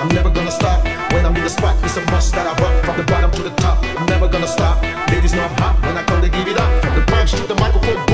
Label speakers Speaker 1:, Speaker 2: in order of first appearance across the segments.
Speaker 1: I'm never gonna stop. When I'm in the spot, it's a must that I rock from the bottom to the top. I'm never gonna stop. Ladies know I'm hot when I come, they give it up. From the punch to the microphone,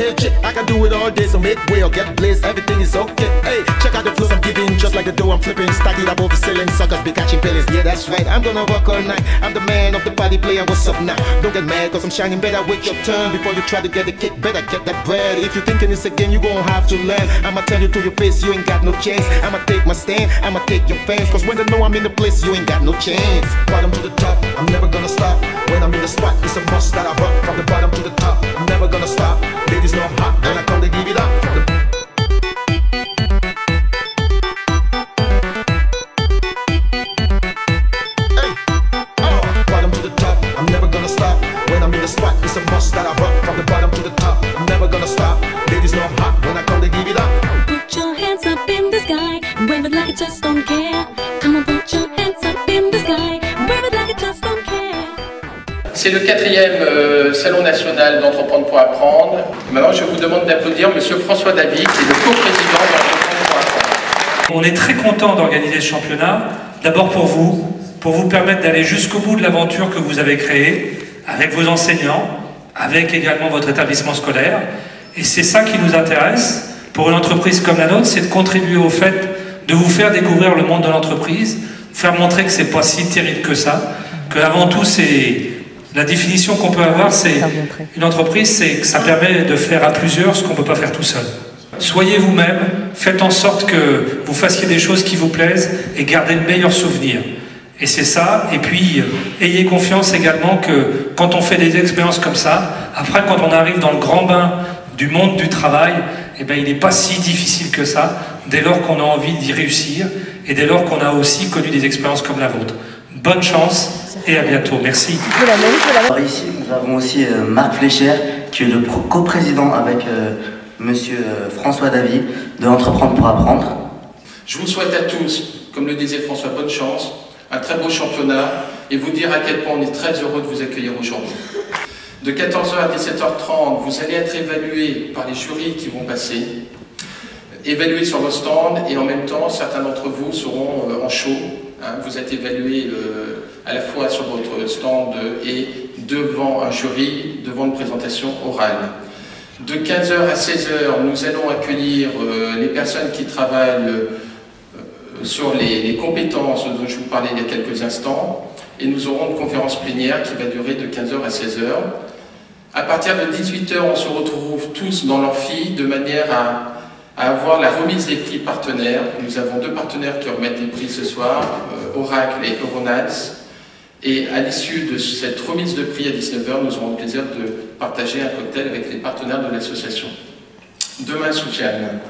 Speaker 1: Hey, I can do it all day, so make way or get blazed. Everything is okay. Hey, check out the flows I'm giving, just like the dough I'm flipping. Stack it above the ceiling, suckers be catching feelings. Yeah, that's right. I'm gonna work all night. I'm the man of the party player. What's up now? Don't get mad, cause I'm shining better. Wait your turn before you try to get the kick. Better get that bread. If you're thinking it's a game, you gon' have to learn. I'ma tell you to your face, you ain't got no chance. I'ma take my stand, I'ma take your fans. Cause when they know I'm in the place, you ain't got no chance. Bottom to the top, I'm never gonna stop. When I'm in the spot, it's a must that I rock from the bottom to the top. I'm never gonna stop. Ladies know I'm hot, when I come, they give it up.
Speaker 2: C'est le quatrième euh, salon national d'entreprendre pour apprendre. Maintenant, je vous demande d'applaudir Monsieur François David, qui est le co-président d'entreprendre pour apprendre.
Speaker 3: On est très content d'organiser ce championnat, d'abord pour vous, pour vous permettre d'aller jusqu'au bout de l'aventure que vous avez créée, avec vos enseignants, avec également votre établissement scolaire. Et c'est ça qui nous intéresse pour une entreprise comme la nôtre, c'est de contribuer au fait de vous faire découvrir le monde de l'entreprise, faire montrer que c'est pas si terrible que ça, que avant tout c'est la définition qu'on peut avoir, c'est une entreprise, c'est que ça permet de faire à plusieurs ce qu'on ne peut pas faire tout seul. Soyez vous-même, faites en sorte que vous fassiez des choses qui vous plaisent et gardez le meilleur souvenir. Et c'est ça. Et puis, euh, ayez confiance également que quand on fait des expériences comme ça, après, quand on arrive dans le grand bain du monde du travail, eh ben, il n'est pas si difficile que ça, dès lors qu'on a envie d'y réussir et dès lors qu'on a aussi connu des expériences comme la vôtre. Bonne chance et à bientôt. Merci.
Speaker 4: Alors ici, nous avons aussi euh, Marc Flécher, qui est le co-président avec euh, Monsieur euh, François Davy de Entreprendre pour apprendre.
Speaker 2: Je vous souhaite à tous, comme le disait François, bonne chance, un très beau championnat et vous dire à quel point on est très heureux de vous accueillir aujourd'hui. De 14h à 17h30, vous allez être évalués par les jurys qui vont passer, évalués sur vos stands et en même temps, certains d'entre vous seront euh, en show. Hein. vous êtes évalués euh, à la fois sur votre stand et devant un jury, devant une présentation orale. De 15h à 16h, nous allons accueillir euh, les personnes qui travaillent euh, sur les, les compétences dont je vous parlais il y a quelques instants. Et nous aurons une conférence plénière qui va durer de 15h à 16h. À partir de 18h, on se retrouve tous dans l'amphi de manière à, à avoir la remise des prix partenaires. Nous avons deux partenaires qui remettent des prix ce soir, euh, Oracle et Euronats. Et à l'issue de cette remise de prix à 19h, nous aurons le plaisir de partager un cocktail avec les partenaires de l'association. Demain, Soufiane.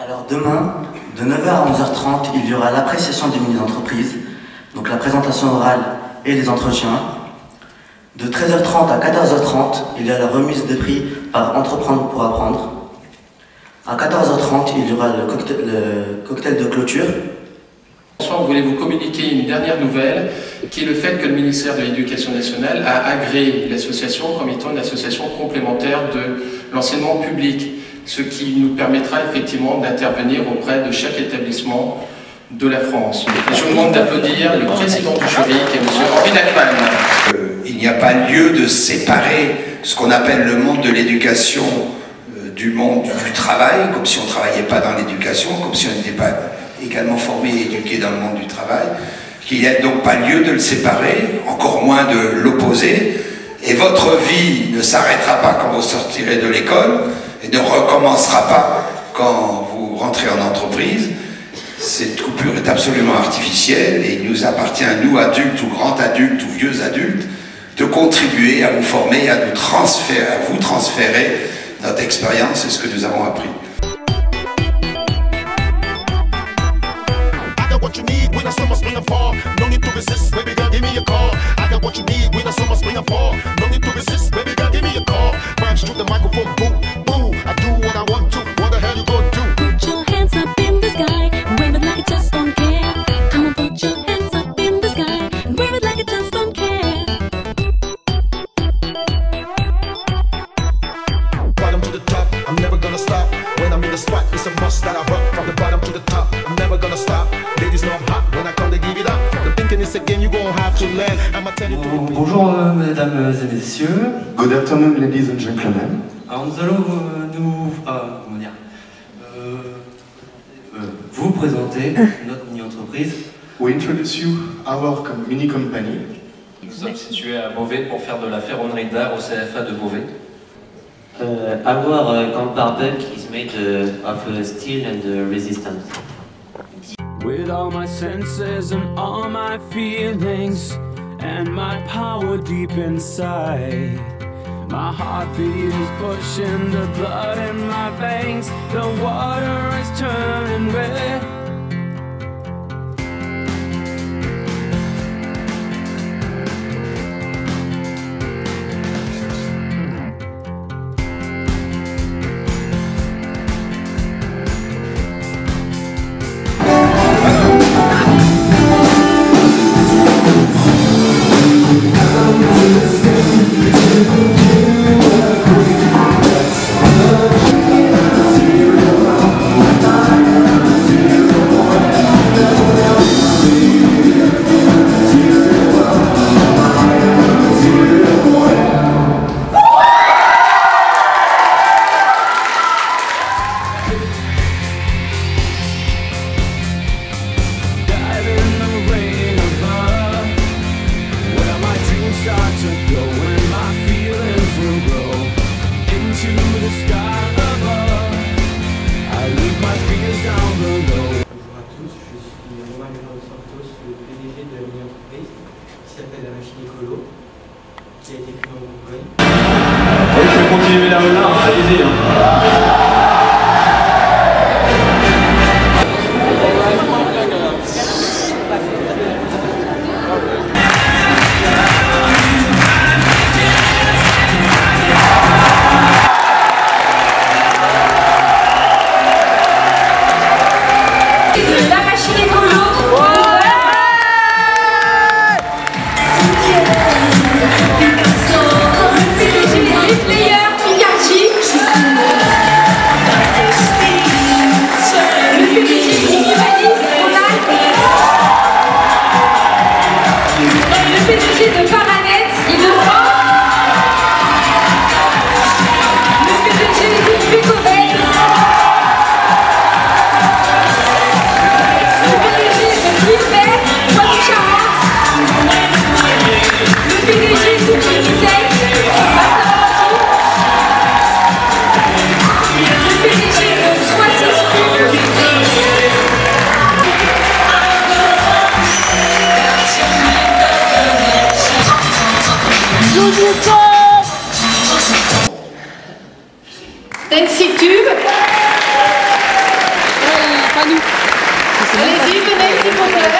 Speaker 4: Alors demain, de 9h à 11h30, il y aura l'appréciation des mini-entreprises, donc la présentation orale et les entretiens. De 13h30 à 14h30, il y a la remise des prix par Entreprendre pour apprendre. À 14h30, il y aura le cocktail, le cocktail de clôture.
Speaker 2: François, on voulait vous communiquer une dernière nouvelle, qui est le fait que le ministère de l'Éducation nationale a agréé l'association comme étant une association complémentaire de l'enseignement public, ce qui nous permettra effectivement d'intervenir auprès de chaque établissement de la France. Et je vous demande d'applaudir le président du jury, qui est M. Henri Lachman.
Speaker 5: Euh, il n'y a pas lieu de séparer ce qu'on appelle le monde de l'éducation du monde du travail, comme si on ne travaillait pas dans l'éducation, comme si on n'était pas également formé et éduqué dans le monde du travail, qu'il n'y a donc pas lieu de le séparer, encore moins de l'opposer, et votre vie ne s'arrêtera pas quand vous sortirez de l'école, et ne recommencera pas quand vous rentrez en entreprise. Cette coupure est absolument artificielle et il nous appartient, nous adultes ou grands adultes ou vieux adultes, de contribuer à vous former, à nous transférer, à vous transférer notre expérience et ce que nous avons appris.
Speaker 6: Bonjour euh, mesdames et messieurs.
Speaker 7: Good afternoon ladies and gentlemen.
Speaker 6: Alors nous allons euh, nous... Ah, comment dire euh, Vous présenter notre mini-entreprise.
Speaker 7: We introduce you our mini-company.
Speaker 8: Nous sommes situés à Beauvais pour faire de la ferronnerie d'art au CFA de Beauvais.
Speaker 9: Our uh, compound is made uh, of uh, steel and uh, resistance.
Speaker 10: With all my senses and all my feelings and my power deep inside. My heartbeat is pushing the blood in my veins. The water is turning red.
Speaker 11: Nancy Tube. Allez-y, venez vous plaît.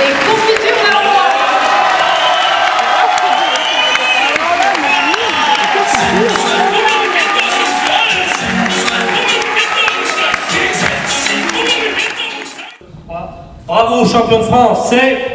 Speaker 11: Et confiture de roi.
Speaker 3: Bravo champion de France, c'est